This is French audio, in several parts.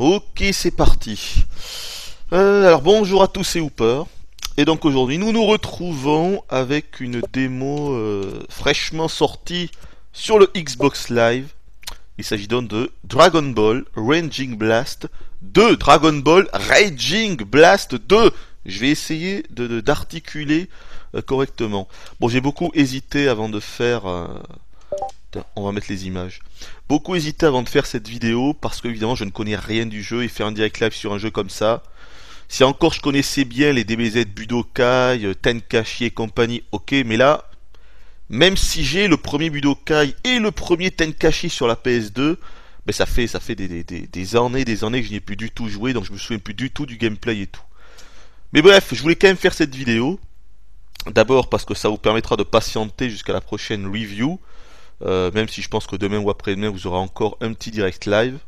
Ok, c'est parti. Euh, alors bonjour à tous et Hooper. Et donc aujourd'hui nous nous retrouvons avec une démo euh, fraîchement sortie sur le Xbox Live. Il s'agit donc de Dragon Ball Raging Blast 2. Dragon Ball Raging Blast 2. Je vais essayer de d'articuler euh, correctement. Bon j'ai beaucoup hésité avant de faire on va mettre les images. Beaucoup hésité avant de faire cette vidéo parce que évidemment je ne connais rien du jeu et faire un direct live sur un jeu comme ça. Si encore je connaissais bien les DBZ Budokai, Tenkashi et compagnie, ok, mais là, même si j'ai le premier Budokai et le premier Tenkashi sur la PS2, ben ça fait ça fait des, des, années, des années que je n'y ai plus du tout joué, donc je me souviens plus du tout du gameplay et tout. Mais bref, je voulais quand même faire cette vidéo. D'abord parce que ça vous permettra de patienter jusqu'à la prochaine review. Euh, même si je pense que demain ou après-demain vous aurez encore un petit direct live,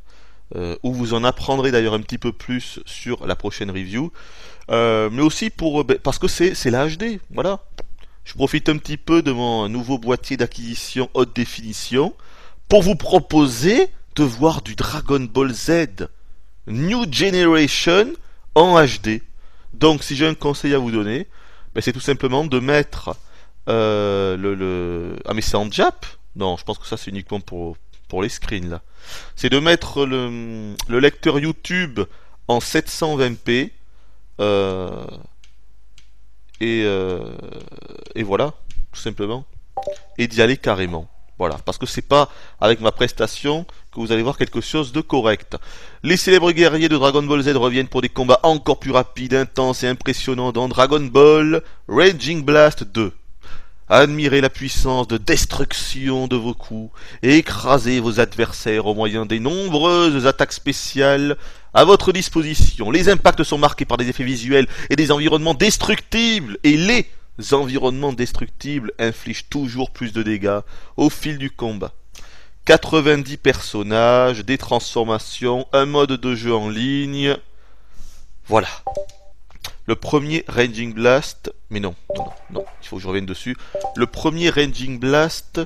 euh, où vous en apprendrez d'ailleurs un petit peu plus sur la prochaine review, euh, mais aussi pour ben, parce que c'est la HD, voilà. Je profite un petit peu de mon nouveau boîtier d'acquisition haute définition pour vous proposer de voir du Dragon Ball Z New Generation en HD. Donc si j'ai un conseil à vous donner, ben, c'est tout simplement de mettre le... Ah mais c'est en Jap non, je pense que ça c'est uniquement pour, pour les screens là. C'est de mettre le, le, lecteur YouTube en 720p. Euh, et, euh, et voilà, tout simplement. Et d'y aller carrément. Voilà, parce que c'est pas avec ma prestation que vous allez voir quelque chose de correct. Les célèbres guerriers de Dragon Ball Z reviennent pour des combats encore plus rapides, intenses et impressionnants dans Dragon Ball Raging Blast 2. Admirez la puissance de destruction de vos coups et écrasez vos adversaires au moyen des nombreuses attaques spéciales à votre disposition. Les impacts sont marqués par des effets visuels et des environnements destructibles et les environnements destructibles infligent toujours plus de dégâts au fil du combat. 90 personnages, des transformations, un mode de jeu en ligne. Voilà. Le premier Ranging Blast, mais non, non, non, il faut que je revienne dessus. Le premier Ranging Blast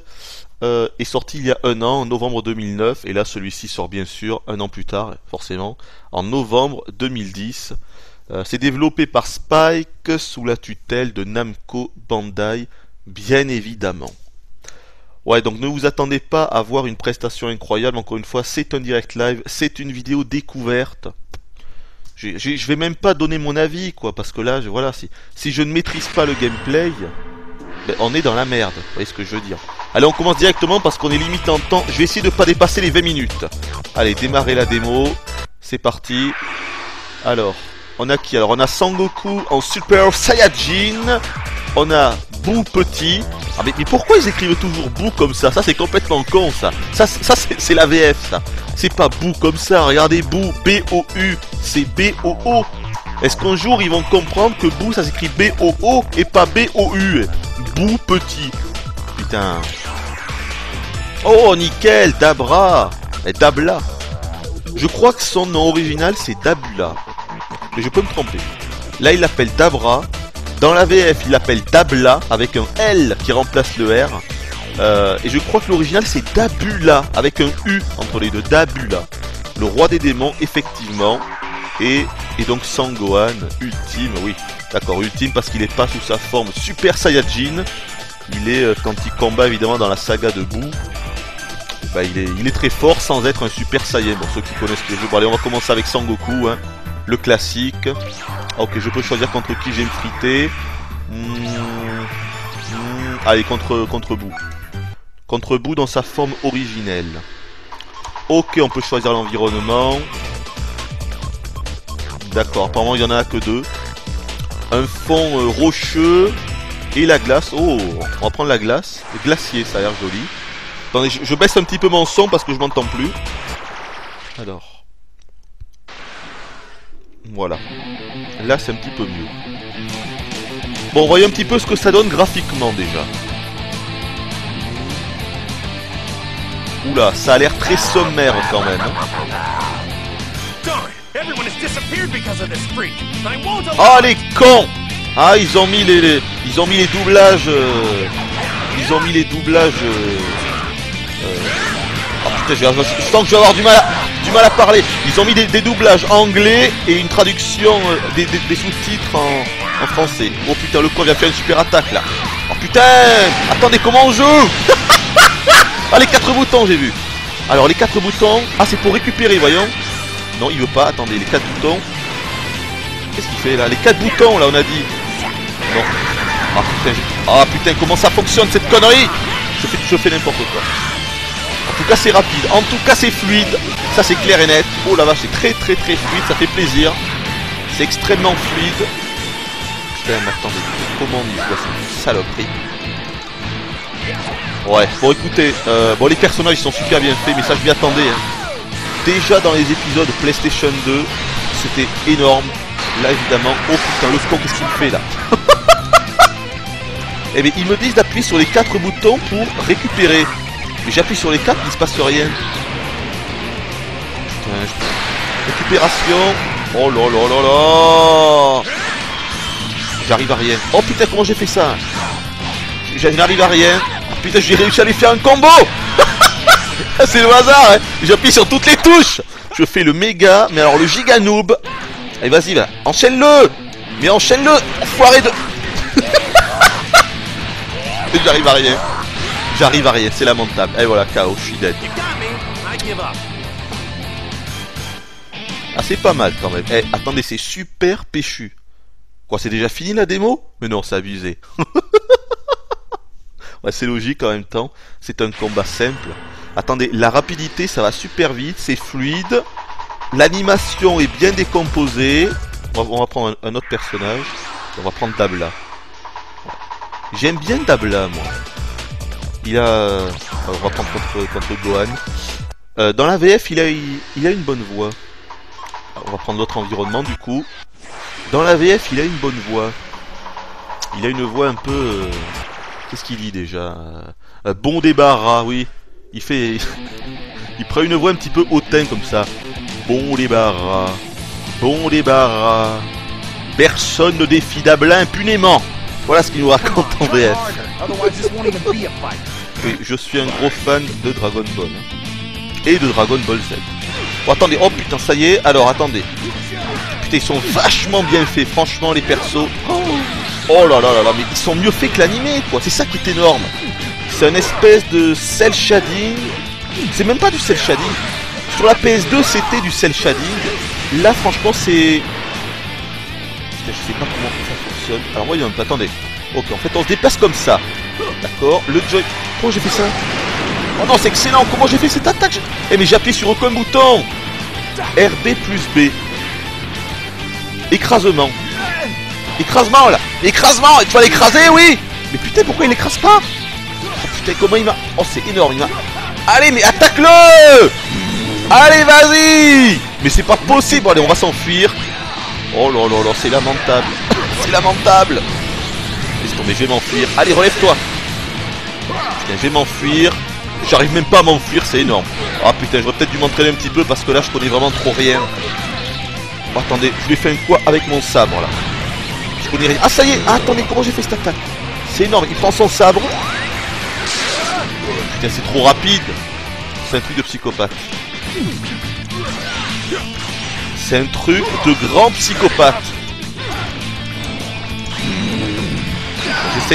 euh, est sorti il y a un an, en novembre 2009, et là celui-ci sort bien sûr un an plus tard, forcément, en novembre 2010. Euh, c'est développé par Spike sous la tutelle de Namco Bandai, bien évidemment. Ouais, donc ne vous attendez pas à voir une prestation incroyable, encore une fois, c'est un direct live, c'est une vidéo découverte. Je vais même pas donner mon avis, quoi, parce que là, je, voilà, si, je ne maîtrise pas le gameplay, ben, on est dans la merde, vous voyez ce que je veux dire. Allez, on commence directement parce qu'on est limité en temps. Je vais essayer de pas dépasser les 20 minutes. Allez, démarrer la démo. C'est parti. Alors, on a qui? Alors, on a Sangoku en Super Saiyajin. On a Boo petit. Ah mais, pourquoi ils écrivent toujours Boo comme ça? Ça c'est complètement con ça. Ça, ça c'est la VF ça. C'est pas Boo comme ça. Regardez Boo, B-O-U. C'est B-O-O. Est-ce qu'un jour ils vont comprendre que Boo ça s'écrit B-O-O et pas B-O-U Boo petit. Putain. Oh nickel, Dabra. Et Dabla. Je crois que son nom original c'est Dabula. Mais je peux me tromper. Là il l'appelle Dabra dans la VF, il l'appelle Dabla avec un L qui remplace le R. Euh, et je crois que l'original c'est Dabula avec un U entre les deux. Dabula. Le roi des démons, effectivement. Et, et donc Sangohan, ultime, oui. D'accord, ultime parce qu'il est pas sous sa forme Super Saiyajin. Il est, euh, quand il combat évidemment dans la saga de Boo, bah, il, est, il est très fort sans être un Super Saiyan. Pour ceux qui connaissent le jeu. Bon allez, on va commencer avec Sangoku, hein. Le classique. Ok, je peux choisir contre qui j'ai me frité. Hmm, hmm, allez, contre, contre Bou. Contre Bou dans sa forme originelle. Ok, on peut choisir l'environnement. D'accord, apparemment il y en a que deux. Un fond euh, rocheux et la glace. Oh, on va prendre la glace. Le glacier, ça a l'air joli. Attendez, je baisse un petit peu mon son parce que je m'entends plus. Alors. Voilà. Là, c'est un petit peu mieux. Bon, voyons un petit peu ce que ça donne graphiquement déjà. Oula, ça a l'air très sommaire quand même. Oh les cons Ah ils ont mis les, ils ont mis les doublages euh, ils ont mis les doublages euh, euh... Oh putain je, je, sens que je vais avoir du mal à... du mal à parler. Ils ont mis des, doublages anglais et une traduction, euh, des, sous-titres en, français. Oh putain, le con vient faire une super attaque là. Oh putain Attendez, comment on joue? Ah, les quatre boutons, j'ai vu. Alors, les quatre boutons. Ah, c'est pour récupérer, voyons. Non, il veut pas. Attendez, les quatre boutons. Qu'est-ce qu'il fait là? Les quatre boutons, là, on a dit. Non. Ah putain, ah, putain, comment ça fonctionne cette connerie? Je fais, je fais n'importe quoi. Tout cas, c'est rapide. En tout cas, c'est fluide. Ça, c'est clair et net. Oh la vache, c'est très très très fluide. Ça fait plaisir. C'est extrêmement fluide. Putain, attendez, comment on voit cette saloperie Ouais, bon écoutez, euh, bon les personnages ils sont super bien faits, mais ça je m'y attendais. hein. Déjà dans les épisodes PlayStation 2, c'était énorme. Là évidemment, oh putain le con qu'est-ce qu'il fait là? Eh bien ils me disent d'appuyer sur les quatre boutons pour récupérer. J'appuie sur les quatre, il ne se passe rien. Récupération. Oh là là là là J'arrive à rien. Oh putain comment j'ai fait ça? N'arrive à rien. Putain j'ai réussi à lui faire un combo C'est le hasard hein J'appuie sur toutes les touches Je fais le méga, mais alors le giga noob. Allez vas-y va, enchaîne-le Mais enchaîne-le Foiré de... J'arrive à rien. J'arrive à rien, c'est lamentable. Et voilà, KO, je suis dead. Ah c'est pas mal quand même. Eh, attendez, c'est super péchu. Quoi, c'est déjà fini la démo? Mais non, c'est abusé. ouais, c'est logique en même temps. C'est un combat simple. Attendez, la rapidité, ça va super vite, c'est fluide. L'animation est bien décomposée. On va, on va prendre un, un autre personnage. On va prendre Dabla. J'aime bien Dabla, moi. Il a... On va prendre contre, contre Gohan. Euh, dans la VF, il a, il, a une bonne voix. On va prendre l'autre environnement du coup. Dans la VF, il a une bonne voix. Il a une voix un peu. euh, Qu'est-ce qu'il dit déjà Euh, euh, Bon débarras, oui. Il fait. il prend une voix un petit peu hautain comme ça. Bon débarras. Bon débarras. Personne ne défie Dablin impunément. Voilà ce qu'il nous raconte en VF. Je suis un gros fan de Dragon Ball. Et de Dragon Ball Z. Oh, attendez, oh putain, ça y est, alors attendez. Putain, ils sont vachement bien faits, franchement, les persos. Oh, là là là là, mais ils sont mieux faits que l'animé, quoi. C'est ça qui est énorme. C'est un espèce de cel shading. C'est même pas du cel shading. Sur la PS2, c'était du cel shading. Là, franchement, c'est. Putain, je sais pas comment ça fonctionne. Alors, voyons, attendez. Ok, en fait, on se déplace comme ça. D'accord Le joy... Comment j'ai fait ça Oh non, c'est excellent Comment j'ai fait cette attaque Eh mais j'ai appuyé sur aucun bouton RB plus B. Écrasement. Écrasement, là Écrasement Il faut l'écraser, oui Mais putain, pourquoi il l'écrase pas Oh putain, comment il m'a... Oh, c'est énorme, il m'a... Allez, mais attaque-le Allez, vas-y Mais c'est pas possible Allez, on va s'enfuir. Oh là là là, c'est lamentable. c'est lamentable Laisse tomber, je vais m'enfuir. Allez, relève-toi Je vais m'enfuir. J'arrive même pas à m'enfuir, c'est énorme. Ah putain, j'aurais peut-être dû m'entraîner un petit peu parce que là, je connais vraiment trop rien. Oh, attendez, je lui fais un quoi avec mon sabre là Je connais rien. Ah, ça y est Ah, Attendez, comment j'ai fait cette attaque? C'est énorme, il prend son sabre. Putain, c'est trop rapide. C'est un truc de psychopathe. C'est un truc de grand psychopathe.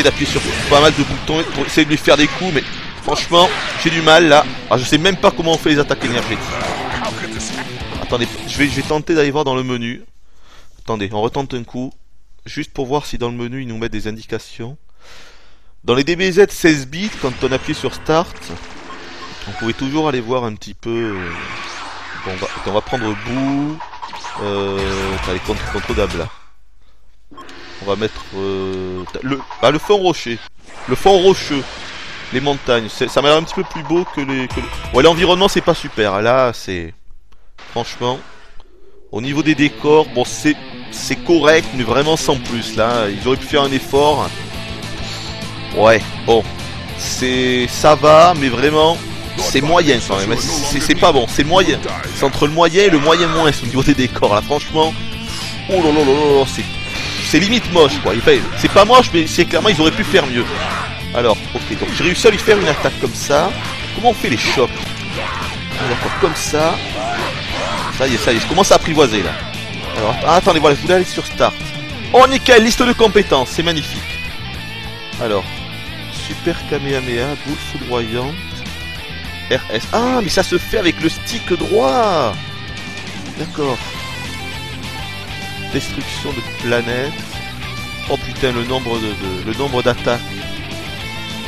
D'appuyer sur pas mal de boutons pour essayer de lui faire des coups, mais franchement, j'ai du mal là. Je sais même pas comment on fait les attaques énergétiques. Attendez, je vais, je vais tenter d'aller voir dans le menu. Attendez, on retente un coup. Juste pour voir si dans le menu ils nous mettent des indications. Dans les DBZ 16 bits, quand on appuie sur Start, on pouvait toujours aller voir un petit peu. euh, bon, on, va, on va prendre bout. Euh, allez, contre, contre Dabla. On va mettre euh, le, ah, le fond rocher. Le fond rocheux. Les montagnes. Ça m'a l'air un petit peu plus beau que les. Ouais, l'environnement c'est pas super. Là, c'est. Franchement. Au niveau des décors, bon, c'est. Correct, mais vraiment sans plus. Là, ils auraient pu faire un effort. Ouais, bon. C'est. Ça va, mais vraiment. C'est moyen quand. C'est pas bon, c'est moyen. C'est entre le moyen et le moyen moins au niveau des décors. Là, franchement. Oh là là là, là, c'est c'est limite moche quoi. C'est pas moche, mais c'est clairement ils auraient pu faire mieux. Alors, ok, donc j'ai réussi à lui faire une attaque comme ça. Comment on fait les chocs Ah, D'accord, comme ça. Ça y est, ça y est, je commence à apprivoiser là. Alors, ah, attendez, voilà, je voulais aller sur Start. Oh, nickel, liste de compétences, c'est magnifique. Alors, Super Kamehameha, boule foudroyante, RS. Ah, mais ça se fait avec le stick droit D'accord. Destruction de planète. Oh putain, le nombre de, le nombre d'attaques.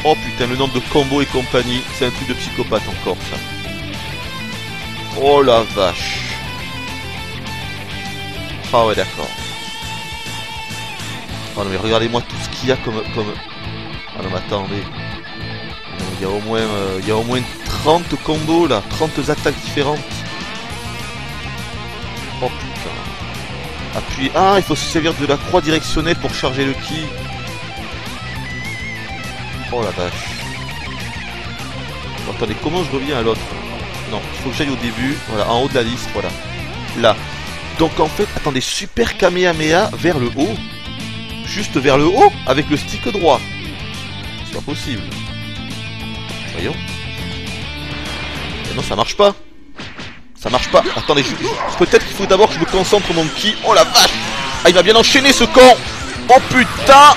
Oh putain, le nombre de combos et compagnie. C'est un truc de psychopathe encore, ça. Oh la vache. Ah ouais, d'accord. Oh non, mais regardez-moi tout ce qu'il y a comme... comme... Ah non, mais attendez. Il y a au moins, euh, il y a au moins 30 combos là, 30 attaques différentes. Appuyez. Ah, il faut se servir de la croix directionnelle pour charger le ki. Oh la vache. Attendez, comment je reviens à l'autre? Non, il faut que j'aille au début. Voilà, en haut de la liste, voilà. Là. Donc en fait, attendez, super Kamehameha vers le haut. Juste vers le haut, avec le stick droit. C'est pas possible. Voyons. Mais non, ça marche pas. Ça marche pas. Attendez, je- peut-être qu'il faut d'abord que je me concentre mon ki. Oh la vache Ah, il va bien enchaîner ce con Oh putain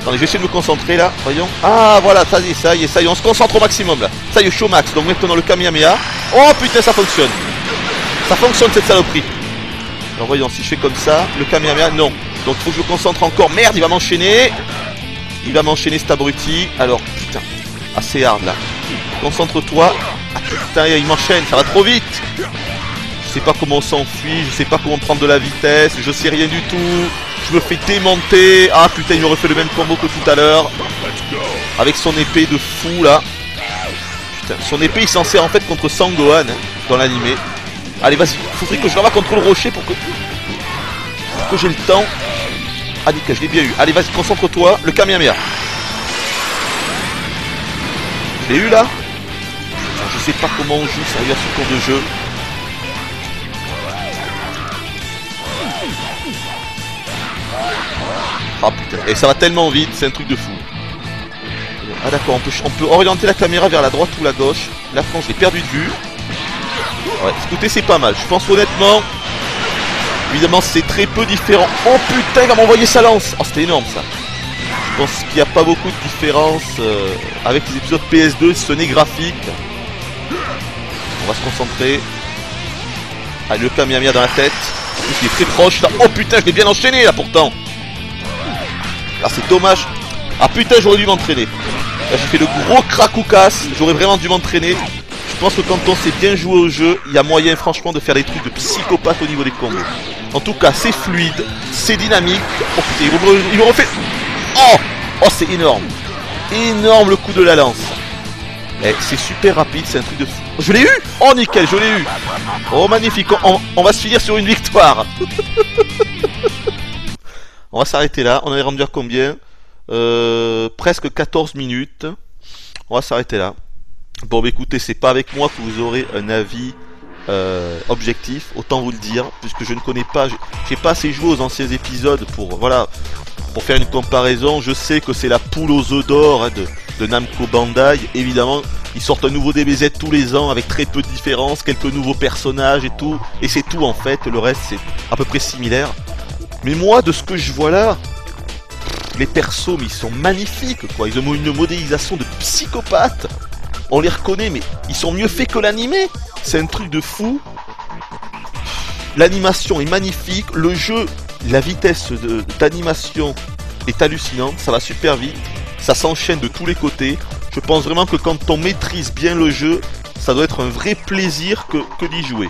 Attendez, je vais essayer de me concentrer là. Voyons. Ah, voilà, ça y est, ça y est, ça y est. On se concentre au maximum là. Ça y est, show max. Donc maintenant le Kamehameha. Oh putain, ça fonctionne. Ça fonctionne cette saloperie. Alors voyons, si je fais comme ça, le Kamehameha, non. Donc il faut que je me concentre encore. Merde, il va m'enchaîner. Il va m'enchaîner cet abruti. Alors. Assez hard là. Concentre-toi. Ah putain, il m'enchaîne, ça va trop vite. Je sais pas comment on s'enfuit, je sais pas comment prendre de la vitesse, je sais rien du tout. Je me fais démonter. Ah putain, il me refait le même combo que tout à l'heure. Avec son épée de fou là. Putain, son épée il s'en sert en fait contre Sangohan hein, dans l'animé. Allez, vas-y, faudrait que je la contre le rocher pour que, pour que j'ai le temps. Ah nickel, je l'ai bien eu. Allez, vas-y, concentre-toi. Le Kamehameha. Je l'ai eu là Je sais pas comment on joue sérieux à ce tour de jeu. Ah putain, et ça va tellement vite, c'est un truc de fou. Ah d'accord, on peut, on peut orienter la caméra vers la droite ou la gauche. Là, France, je l'ai perdu de vue. Ouais, écoutez, c'est pas mal. Je pense honnêtement, évidemment, c'est très peu différent. Oh putain, il va m'envoyer sa lance. Oh, c'était énorme ça. Je pense qu'il n'y a pas beaucoup de différence euh, avec les épisodes PS2, ce n'est graphique. On va se concentrer. Allez, le Kamehameha dans la tête. Il est très proche là. Oh putain, je l'ai bien enchaîné là pourtant. Ah, c'est dommage. Ah putain, j'aurais dû m'entraîner. Là, j'ai fait le gros cracoucas. J'aurais vraiment dû m'entraîner. Je pense que quand on sait bien jouer au jeu, il y a moyen franchement de faire des trucs de psychopathe au niveau des combos. En tout cas, c'est fluide, c'est dynamique. Oh putain, il me refait. Oh Oh, c'est énorme. Énorme le coup de la lance. C'est super rapide, c'est un truc de fou. Je l'ai eu Oh nickel, je l'ai eu Oh magnifique, on, on va se finir sur une victoire On va s'arrêter là, on est rendu à combien? Euh, Presque 14 minutes. On va s'arrêter là. Bon bah écoutez, c'est pas avec moi que vous aurez un avis euh, objectif, autant vous le dire, puisque je ne connais pas, j'ai- pas assez joué aux anciens épisodes pour voilà pour faire une comparaison. Je sais que c'est la poule aux œufs d'or hein, de, Namco Bandai. Évidemment, ils sortent un nouveau DBZ tous les ans avec très peu de différence, quelques nouveaux personnages et tout, et c'est tout en fait. Le reste c'est à peu près similaire. Mais moi, de ce que je vois là, les persos, ils sont magnifiques quoi. Ils ont une modélisation de psychopathes. On les reconnaît, mais ils sont mieux faits que l'animé. C'est un truc de fou. L'animation est magnifique. Le jeu, la vitesse d'animation est hallucinante. Ça va super vite. Ça s'enchaîne de tous les côtés. Je pense vraiment que quand on maîtrise bien le jeu, ça doit être un vrai plaisir que, d'y jouer.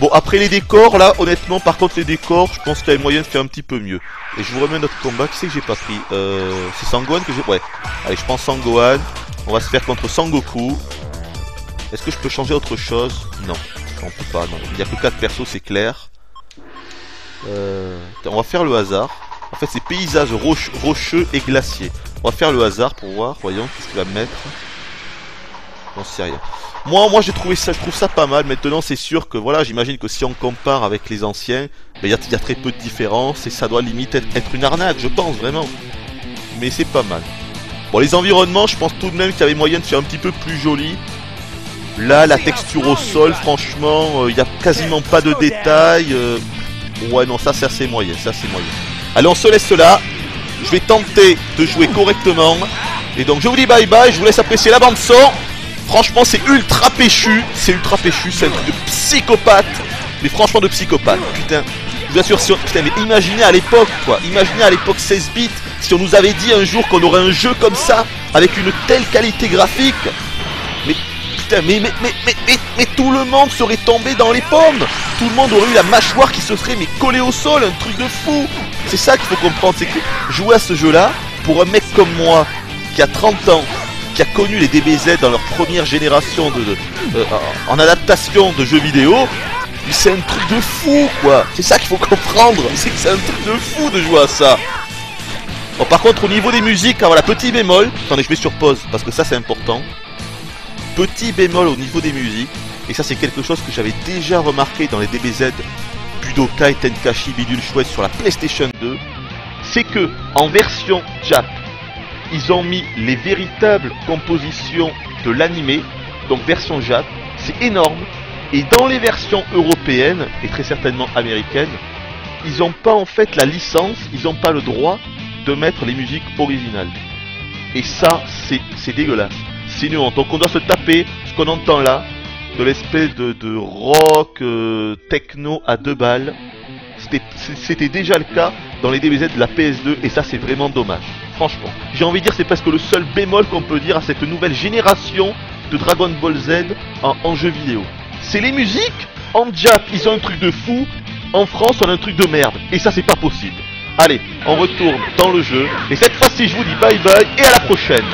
Bon, après les décors, là, honnêtement, par contre, les décors, je pense qu'il y a moyen de faire un petit peu mieux. Et je vous remets notre combat. Qui c'est que j'ai pas pris? Euh, C'est Sangohan que j'ai. Ouais. Allez, je prends Sangohan. On va se faire contre Sangoku. Est-ce que je peux changer autre chose? Non. On peut pas, non. Il n'y a que 4 persos, c'est clair. Euh, on va faire le hasard. En fait, c'est paysages roche- rocheux et glaciers. On va faire le hasard pour voir. Voyons, qu'est-ce qu'il va me mettre. J'en sais rien. Moi, moi, j'ai trouvé ça, je trouve ça pas mal. Maintenant, c'est sûr que voilà, j'imagine que si on compare avec les anciens, ben, il y, a- très peu de différence et ça doit limite être une arnaque, je pense vraiment. Mais c'est pas mal. Bon, les environnements, je pense tout de même qu'il y avait moyen de faire un petit peu plus joli. Là, la texture au sol, franchement, il n'y a quasiment pas de détails. euh, Ouais, non, ça, c'est assez moyen, ça, c'est moyen. Allez, on se laisse là. Je vais tenter de jouer correctement. Et donc, je vous dis bye bye, je vous laisse apprécier la bande son. Franchement, c'est ultra péchu, c'est ultra péchu, c'est un truc de psychopathe. Mais franchement, de psychopathe, putain. Vous assure, si on... putain, mais imaginez à l'époque, quoi. Imaginez à l'époque 16 bits, si on nous avait dit un jour qu'on aurait un jeu comme ça, avec une telle qualité graphique. Mais putain, mais, mais, mais, mais, tout le monde serait tombé dans les pommes. Tout le monde aurait eu la mâchoire qui se serait collée au sol, un truc de fou. C'est ça qu'il faut comprendre, c'est que jouer à ce jeu-là, pour un mec comme moi, qui a 30 ans, qui a connu les DBZ dans leur première génération de- euh, en adaptation de jeux vidéo, c'est un truc de fou quoi. C'est ça qu'il faut comprendre, c'est que c'est un truc de fou de jouer à ça. Bon, par contre, au niveau des musiques, voilà, petit bémol. Attendez, je mets sur pause parce que ça c'est important. Petit bémol au niveau des musiques, et ça c'est quelque chose que j'avais déjà remarqué dans les DBZ Budokai Tenkachi Bidule Chouette sur la PlayStation 2, c'est que en version Jap, ils ont mis les véritables compositions de l'animé, donc version Jap, c'est énorme. Et dans les versions européennes, et très certainement américaines, ils n'ont pas en fait la licence, ils n'ont pas le droit de mettre les musiques originales. Et ça, c'est dégueulasse. C'est nul. Donc on doit se taper ce qu'on entend là, de l'espèce de, rock euh, techno à deux balles. C'était- déjà le cas dans les DBZ de la PS2 et ça c'est vraiment dommage. Franchement, j'ai envie de dire c'est presque le seul bémol qu'on peut dire à cette nouvelle génération de Dragon Ball Z en jeu vidéo c'est les musiques. En Jap, ils ont un truc de fou. En France, on a un truc de merde. Et ça, c'est pas possible. Allez, on retourne dans le jeu. Et cette fois-ci, je vous dis bye bye et à la prochaine.